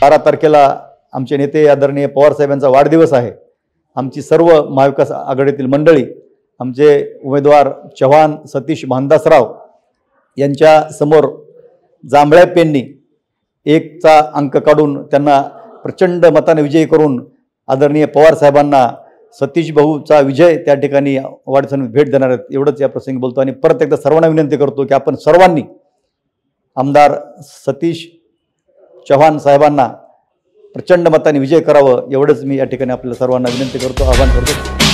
बारा तारखेला आमचे नेते आदरणीय पवारसाहेबांचा वाढदिवस आहे. आमची सर्व महाविकास आघाडीतील मंडळी आमचे उमेदवार चव्हाण सतीश भानदासराव यांच्या समोर जांभळ्या पेननी एकचा अंक काढून त्यांना प्रचंड मताने विजयी करून आदरणीय पवारसाहेबांना सतीश भाऊचा विजय त्या ठिकाणी वाढदिवसाने भेट देणार आहेत. एवढंच या प्रसंगी बोलतो आणि परत एकदा सर्वांना विनंती करतो की आपण सर्वांनी आमदार सतीश चव्हाण साहेबांना प्रचंड मताने विजय करावं एवढंच मी या ठिकाणी आपल्या सर्वांना विनंती करतो आवाहन करतो.